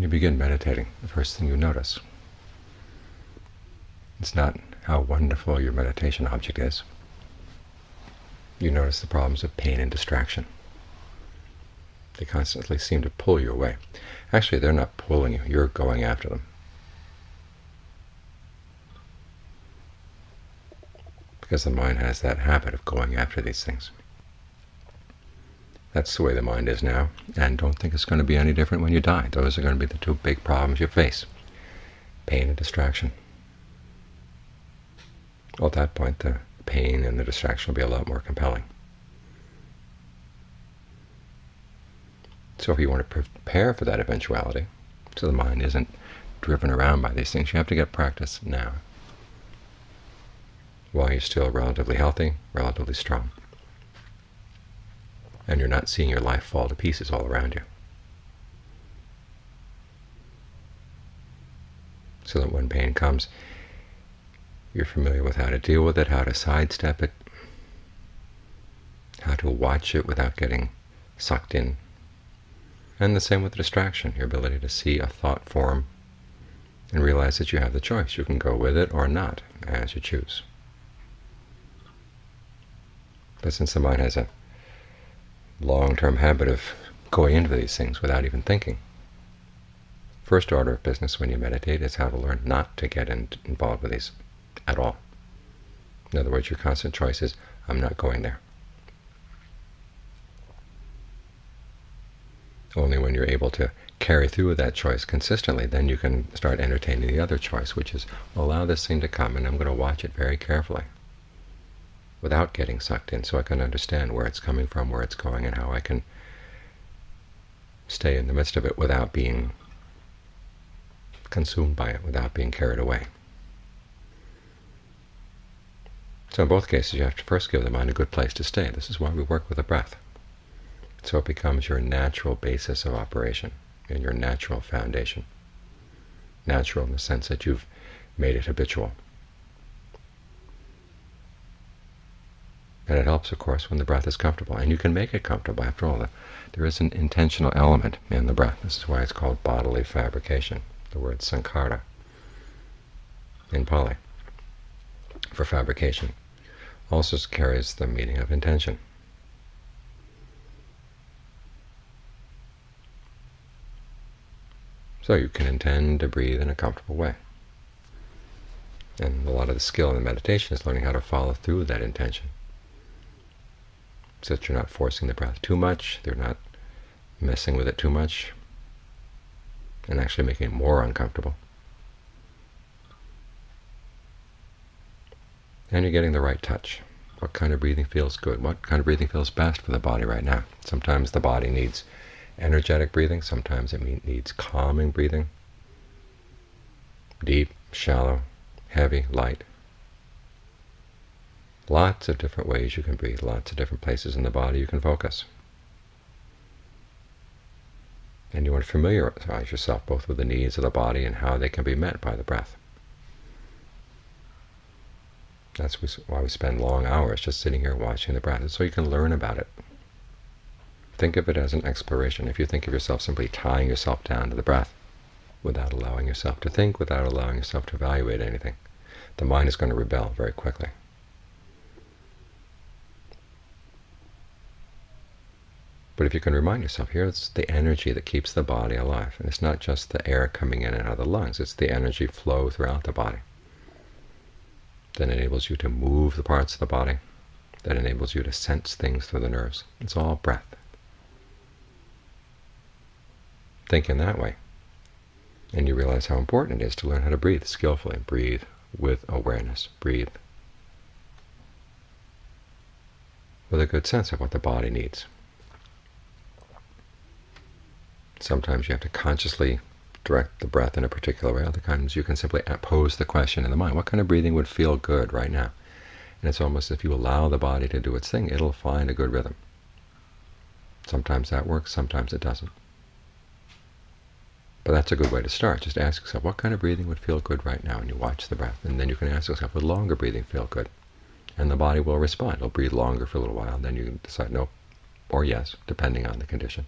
When you begin meditating, the first thing you notice, it's not how wonderful your meditation object is. You notice the problems of pain and distraction. They constantly seem to pull you away. Actually, they're not pulling you. You're going after them. Because the mind has that habit of going after these things. That's the way the mind is now, and don't think it's going to be any different when you die. Those are going to be the two big problems you face, pain and distraction. Well, at that point, the pain and the distraction will be a lot more compelling. So if you want to prepare for that eventuality, so the mind isn't driven around by these things, you have to get practice now, while you're still relatively healthy, relatively strong and you're not seeing your life fall to pieces all around you. So that when pain comes, you're familiar with how to deal with it, how to sidestep it, how to watch it without getting sucked in. And the same with distraction, your ability to see a thought form and realize that you have the choice. You can go with it or not, as you choose. But since the mind has a long-term habit of going into these things without even thinking. First order of business when you meditate is how to learn not to get in, involved with these at all. In other words, your constant choice is, I'm not going there. Only when you're able to carry through with that choice consistently, then you can start entertaining the other choice, which is, allow this thing to come, and I'm going to watch it very carefully without getting sucked in so I can understand where it's coming from, where it's going, and how I can stay in the midst of it without being consumed by it, without being carried away. So in both cases, you have to first give the mind a good place to stay. This is why we work with the breath. So it becomes your natural basis of operation and your natural foundation. Natural in the sense that you've made it habitual. And it helps, of course, when the breath is comfortable. And you can make it comfortable. After all, there is an intentional element in the breath. This is why it's called bodily fabrication, the word sankhara in Pali for fabrication. Also carries the meaning of intention. So you can intend to breathe in a comfortable way. And a lot of the skill in the meditation is learning how to follow through that intention so that you're not forcing the breath too much, they're not messing with it too much, and actually making it more uncomfortable. And you're getting the right touch. What kind of breathing feels good? What kind of breathing feels best for the body right now? Sometimes the body needs energetic breathing. Sometimes it needs calming breathing. Deep, shallow, heavy, light. Lots of different ways you can breathe, lots of different places in the body you can focus. And you want to familiarize yourself both with the needs of the body and how they can be met by the breath. That's why we spend long hours just sitting here watching the breath, so you can learn about it. Think of it as an exploration. If you think of yourself simply tying yourself down to the breath without allowing yourself to think, without allowing yourself to evaluate anything, the mind is going to rebel very quickly. But if you can remind yourself, here it's the energy that keeps the body alive. And it's not just the air coming in and out of the lungs, it's the energy flow throughout the body that enables you to move the parts of the body, that enables you to sense things through the nerves. It's all breath. Think in that way, and you realize how important it is to learn how to breathe skillfully, breathe with awareness, breathe with a good sense of what the body needs. Sometimes you have to consciously direct the breath in a particular way. Other times you can simply pose the question in the mind, what kind of breathing would feel good right now? And it's almost if you allow the body to do its thing, it'll find a good rhythm. Sometimes that works, sometimes it doesn't. But that's a good way to start. Just ask yourself, what kind of breathing would feel good right now? And you watch the breath. And then you can ask yourself, would longer breathing feel good? And the body will respond. It'll breathe longer for a little while. And then you decide no or yes, depending on the condition.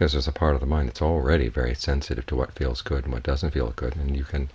Because there's a part of the mind that's already very sensitive to what feels good and what doesn't feel good, and you can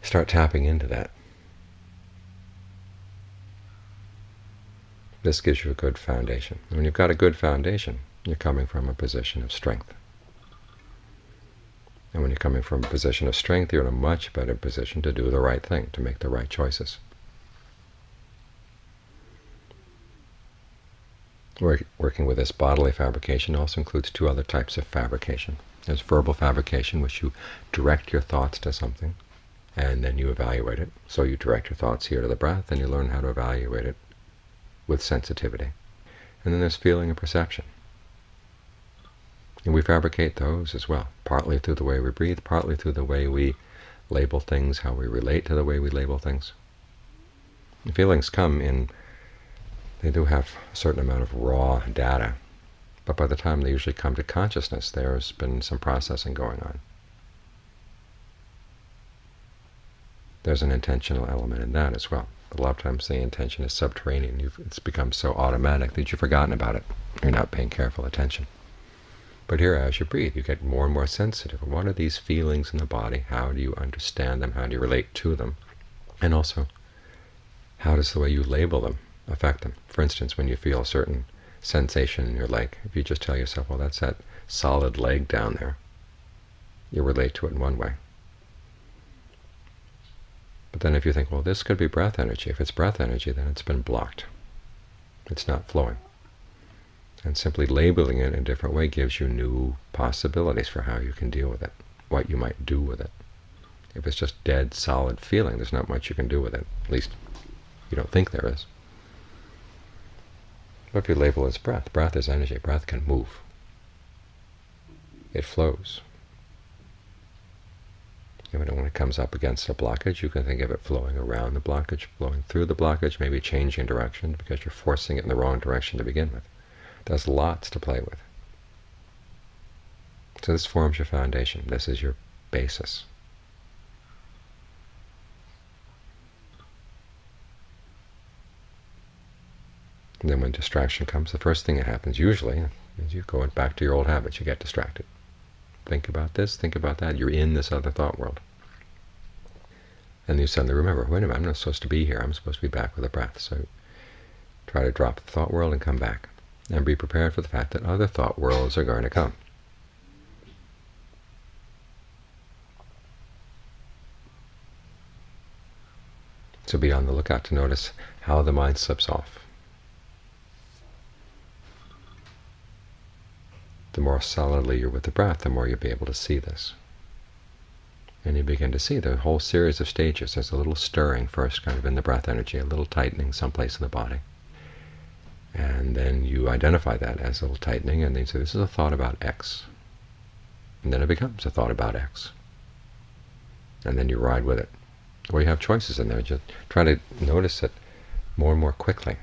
start tapping into that. This gives you a good foundation. When you've got a good foundation, you're coming from a position of strength. And when you're coming from a position of strength, you're in a much better position to do the right thing, to make the right choices. Working with this bodily fabrication also includes two other types of fabrication. There's verbal fabrication, which you direct your thoughts to something, and then you evaluate it. So you direct your thoughts here to the breath, and you learn how to evaluate it with sensitivity. And then there's feeling and perception. And we fabricate those as well, partly through the way we breathe, partly through the way we label things, how we relate to the way we label things. And feelings come in they do have a certain amount of raw data, but by the time they usually come to consciousness, there's been some processing going on. There's an intentional element in that as well. A lot of times the intention is subterranean. You've, it's become so automatic that you've forgotten about it. You're not paying careful attention. But here, as you breathe, you get more and more sensitive. What are these feelings in the body? How do you understand them? How do you relate to them? And also, how does the way you label them affect them. For instance, when you feel a certain sensation in your leg, if you just tell yourself, well, that's that solid leg down there, you relate to it in one way. But then if you think, well, this could be breath energy, if it's breath energy, then it's been blocked. It's not flowing. And simply labeling it in a different way gives you new possibilities for how you can deal with it, what you might do with it. If it's just dead, solid feeling, there's not much you can do with it. At least you don't think there is. But if you label as breath, breath is energy. Breath can move. It flows. Even when it comes up against a blockage, you can think of it flowing around the blockage, flowing through the blockage, maybe changing direction because you're forcing it in the wrong direction to begin with. There's lots to play with. So this forms your foundation. This is your basis. And then when distraction comes, the first thing that happens usually is you go back to your old habits. You get distracted. Think about this, think about that. You're in this other thought world. And you suddenly remember, wait a minute, I'm not supposed to be here. I'm supposed to be back with the breath. So try to drop the thought world and come back. And be prepared for the fact that other thought worlds are going to come. So be on the lookout to notice how the mind slips off. The more solidly you're with the breath, the more you'll be able to see this. And you begin to see the whole series of stages. There's a little stirring first, kind of in the breath energy, a little tightening someplace in the body. And then you identify that as a little tightening, and then you say, this is a thought about X. And then it becomes a thought about X. And then you ride with it. Or you have choices in there. Just try to notice it more and more quickly.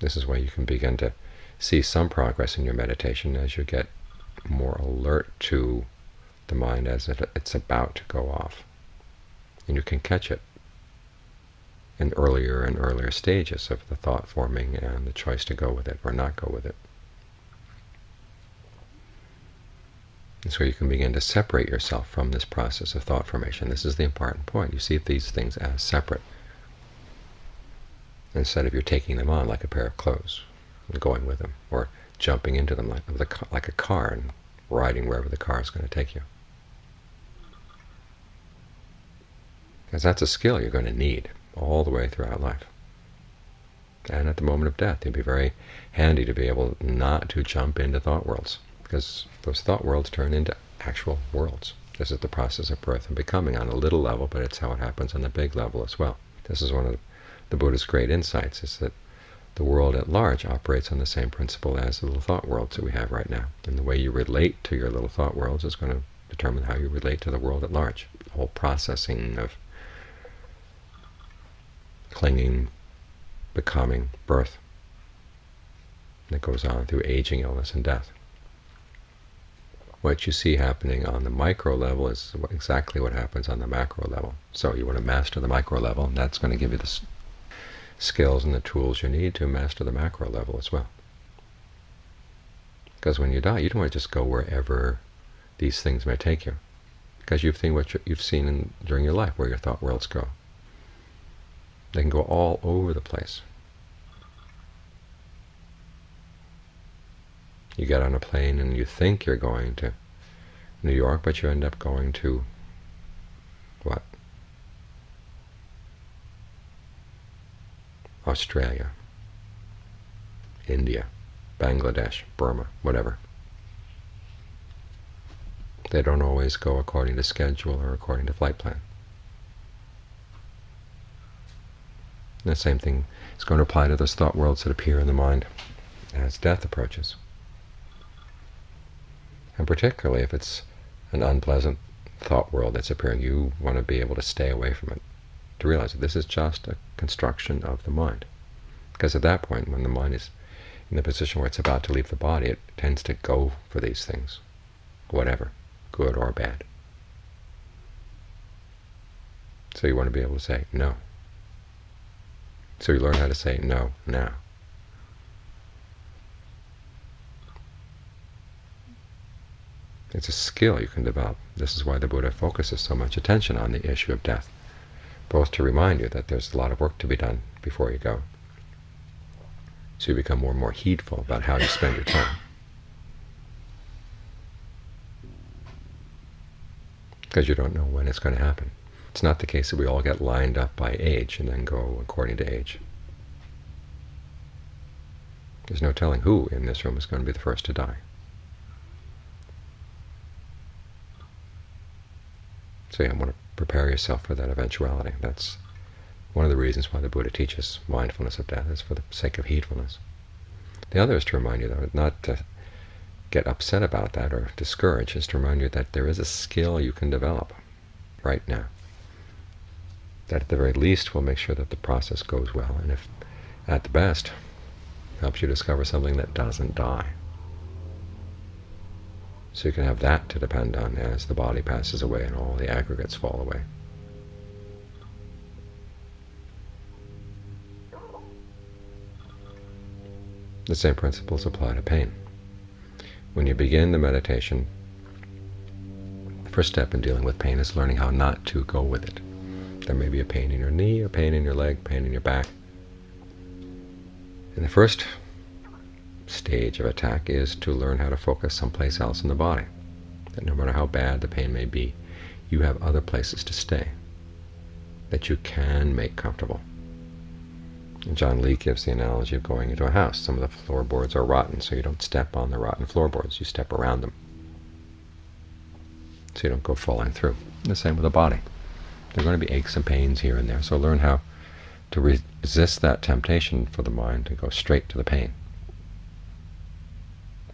This is where you can begin to see some progress in your meditation as you get more alert to the mind as it, it's about to go off. And you can catch it in earlier and earlier stages of the thought forming and the choice to go with it or not go with it. And so you can begin to separate yourself from this process of thought formation. This is the important point. You see these things as separate instead of you're taking them on like a pair of clothes going with them, or jumping into them like, like a car and riding wherever the car is going to take you. Because that's a skill you're going to need all the way throughout life. And at the moment of death, it'd be very handy to be able not to jump into thought worlds, because those thought worlds turn into actual worlds. This is the process of birth and becoming on a little level, but it's how it happens on the big level as well. This is one of the Buddha's great insights, is that the world at large operates on the same principle as the little thought worlds that we have right now. And the way you relate to your little thought worlds is going to determine how you relate to the world at large. The whole processing of clinging, becoming, birth that goes on through aging, illness, and death. What you see happening on the micro level is exactly what happens on the macro level. So you want to master the micro level, and that's going to give you this skills and the tools you need to master the macro level as well. Because when you die, you don't want to just go wherever these things may take you, because you've seen what you've seen in, during your life, where your thought worlds go. They can go all over the place. You get on a plane and you think you're going to New York, but you end up going to what? Australia, India, Bangladesh, Burma, whatever. They don't always go according to schedule or according to flight plan. The same thing is going to apply to those thought worlds that appear in the mind as death approaches. And particularly if it's an unpleasant thought world that's appearing, you want to be able to stay away from it, to realize that this is just a construction of the mind. Because at that point, when the mind is in the position where it's about to leave the body, it tends to go for these things, whatever, good or bad. So you want to be able to say no. So you learn how to say no now. It's a skill you can develop. This is why the Buddha focuses so much attention on the issue of death, both to remind you that there's a lot of work to be done before you go, so you become more and more heedful about how you spend your time. Because you don't know when it's going to happen. It's not the case that we all get lined up by age and then go according to age. There's no telling who in this room is going to be the first to die. So you want to prepare yourself for that eventuality. That's one of the reasons why the Buddha teaches mindfulness of death, is for the sake of heedfulness. The other is to remind you, though, not to get upset about that or discouraged, is to remind you that there is a skill you can develop right now. That at the very least will make sure that the process goes well, and if at the best helps you discover something that doesn't die. So you can have that to depend on as the body passes away and all the aggregates fall away. The same principles apply to pain. When you begin the meditation, the first step in dealing with pain is learning how not to go with it. There may be a pain in your knee, a pain in your leg, pain in your back. And the first stage of attack is to learn how to focus someplace else in the body. That no matter how bad the pain may be, you have other places to stay that you can make comfortable. And Ajaan Lee gives the analogy of going into a house. Some of the floorboards are rotten, so you don't step on the rotten floorboards, you step around them. So you don't go falling through. And the same with the body. There are going to be aches and pains here and there, so learn how to resist that temptation for the mind to go straight to the pain.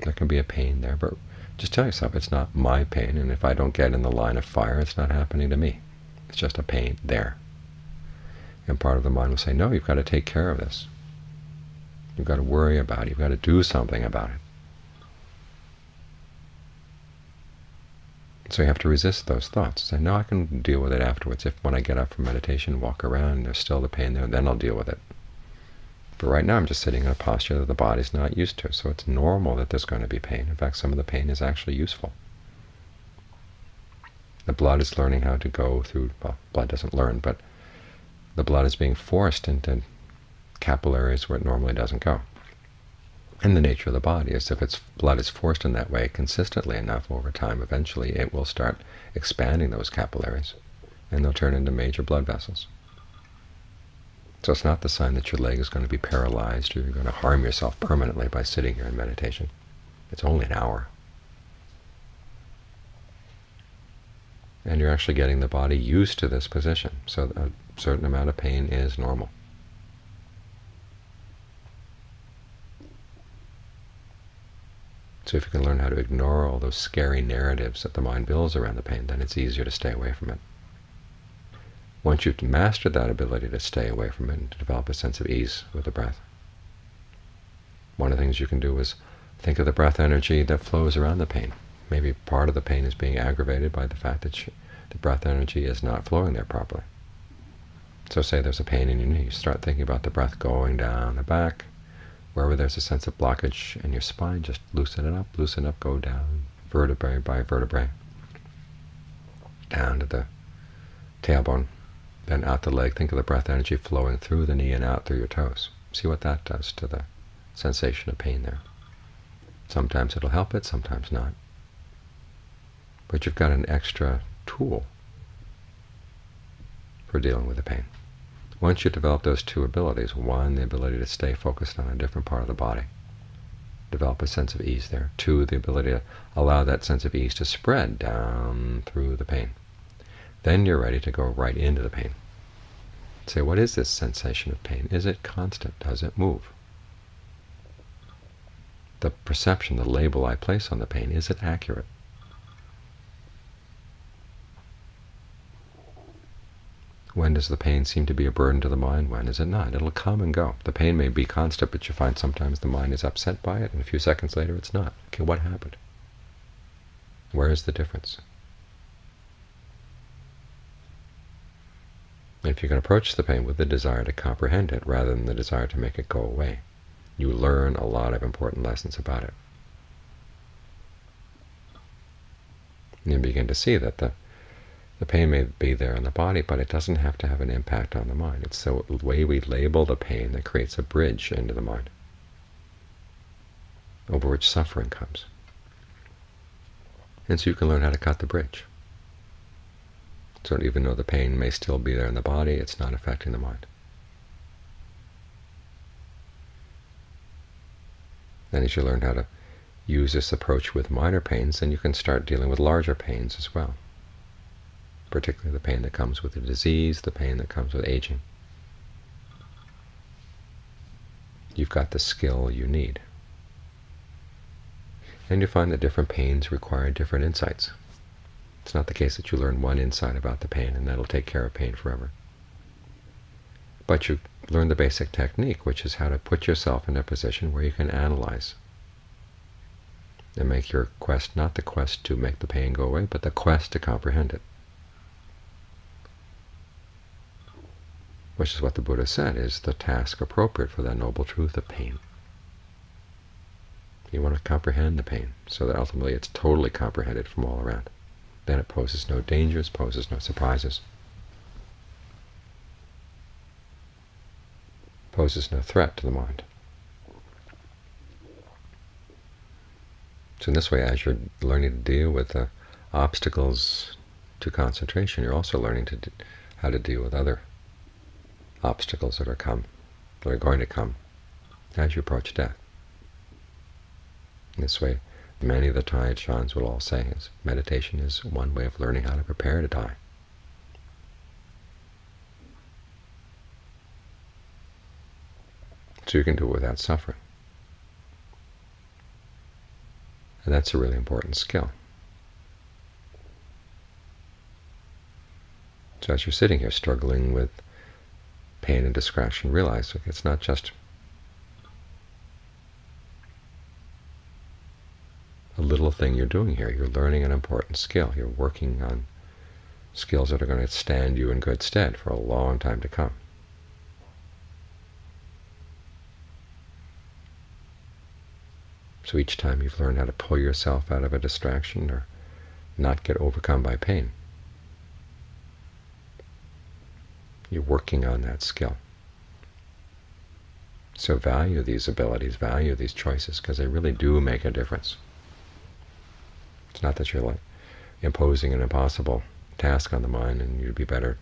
There can be a pain there, but just tell yourself it's not my pain, and if I don't get in the line of fire, it's not happening to me. It's just a pain there. And part of the mind will say, no, you've got to take care of this. You've got to worry about it. You've got to do something about it. So you have to resist those thoughts. Say, no, I can deal with it afterwards. If when I get up from meditation, walk around, there's still the pain there, then I'll deal with it. But right now I'm just sitting in a posture that the body's not used to, so it's normal that there's going to be pain. In fact, some of the pain is actually useful. The blood is learning how to go through, well, blood doesn't learn, but the blood is being forced into capillaries where it normally doesn't go. And the nature of the body is if its blood is forced in that way consistently enough over time, eventually it will start expanding those capillaries, and they'll turn into major blood vessels. So it's not the sign that your leg is going to be paralyzed or you're going to harm yourself permanently by sitting here in meditation. It's only an hour. And you're actually getting the body used to this position, so a certain amount of pain is normal. So if you can learn how to ignore all those scary narratives that the mind builds around the pain, then it's easier to stay away from it. Once you've mastered that ability to stay away from it and to develop a sense of ease with the breath, one of the things you can do is think of the breath energy that flows around the pain. Maybe part of the pain is being aggravated by the fact that the breath energy is not flowing there properly. So say there's a pain in your knee, you start thinking about the breath going down the back, Wherever there's a sense of blockage in your spine, just loosen it up, loosen up, go down vertebrae by vertebrae, down to the tailbone, then out the leg. Think of the breath energy flowing through the knee and out through your toes. See what that does to the sensation of pain there. Sometimes it'll help it, sometimes not. But you've got an extra tool for dealing with the pain. Once you develop those two abilities, one, the ability to stay focused on a different part of the body, develop a sense of ease there. Two, the ability to allow that sense of ease to spread down through the pain. Then you're ready to go right into the pain. Say, what is this sensation of pain? Is it constant? Does it move? The perception, the label I place on the pain, is it accurate? When does the pain seem to be a burden to the mind? When is it not? It'll come and go. The pain may be constant, but you find sometimes the mind is upset by it, and a few seconds later it's not. Okay, what happened? Where is the difference? If you can approach the pain with the desire to comprehend it rather than the desire to make it go away, you learn a lot of important lessons about it. You begin to see that the the pain may be there in the body, but it doesn't have to have an impact on the mind. It's the way we label the pain that creates a bridge into the mind, over which suffering comes. And so you can learn how to cut the bridge. So even though the pain may still be there in the body, it's not affecting the mind. Then as you learn how to use this approach with minor pains, then you can start dealing with larger pains as well particularly the pain that comes with the disease, the pain that comes with aging. You've got the skill you need. And you find that different pains require different insights. It's not the case that you learn one insight about the pain and that'll take care of pain forever. But you learn the basic technique, which is how to put yourself in a position where you can analyze and make your quest not the quest to make the pain go away, but the quest to comprehend it. which is what the Buddha said is the task appropriate for that noble truth of pain. You want to comprehend the pain so that ultimately it's totally comprehended from all around. Then it poses no dangers, poses no surprises, poses no threat to the mind. So in this way, as you're learning to deal with the obstacles to concentration, you're also learning to how to deal with other obstacles that are come, that are going to come as you approach death. In this way, many of the Thai ajaans will all say is meditation is one way of learning how to prepare to die. So you can do it without suffering. And that's a really important skill. So as you're sitting here struggling with pain and distraction, realize it's not just a little thing you're doing here. You're learning an important skill. You're working on skills that are going to stand you in good stead for a long time to come. So each time you've learned how to pull yourself out of a distraction or not get overcome by pain, You're working on that skill. So value these abilities, value these choices, because they really do make a difference. It's not that you're like imposing an impossible task on the mind and you'd be better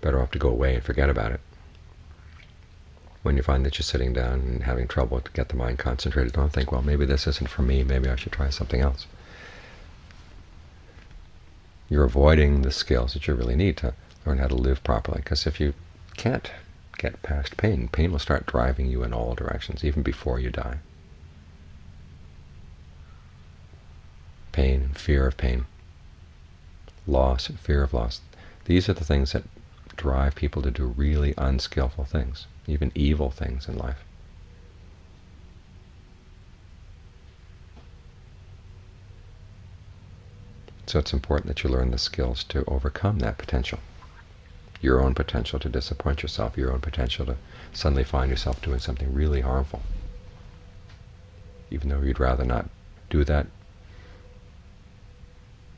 better off to go away and forget about it. When you find that you're sitting down and having trouble to get the mind concentrated, don't think, well, maybe this isn't for me, maybe I should try something else. You're avoiding the skills that you really need to learn how to live properly. Because if you can't get past pain, pain will start driving you in all directions, even before you die. Pain and fear of pain, loss and fear of loss. These are the things that drive people to do really unskillful things, even evil things in life. So it's important that you learn the skills to overcome that potential your own potential to disappoint yourself, your own potential to suddenly find yourself doing something really harmful. even though you'd rather not do that,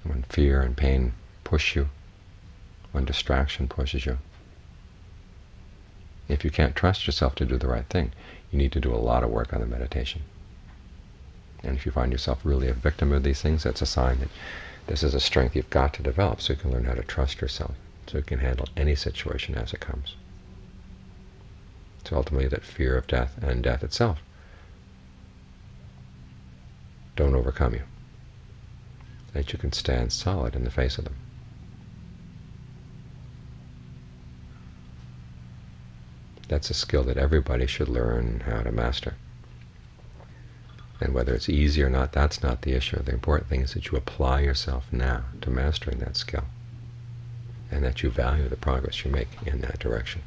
when fear and pain push you, when distraction pushes you. If you can't trust yourself to do the right thing, you need to do a lot of work on the meditation. And if you find yourself really a victim of these things, that's a sign that this is a strength you've got to develop so you can learn how to trust yourself, so you can handle any situation as it comes. So ultimately that fear of death and death itself don't overcome you, that you can stand solid in the face of them. That's a skill that everybody should learn how to master. And whether it's easy or not, that's not the issue. The important thing is that you apply yourself now to mastering that skill, and that you value the progress you make in that direction.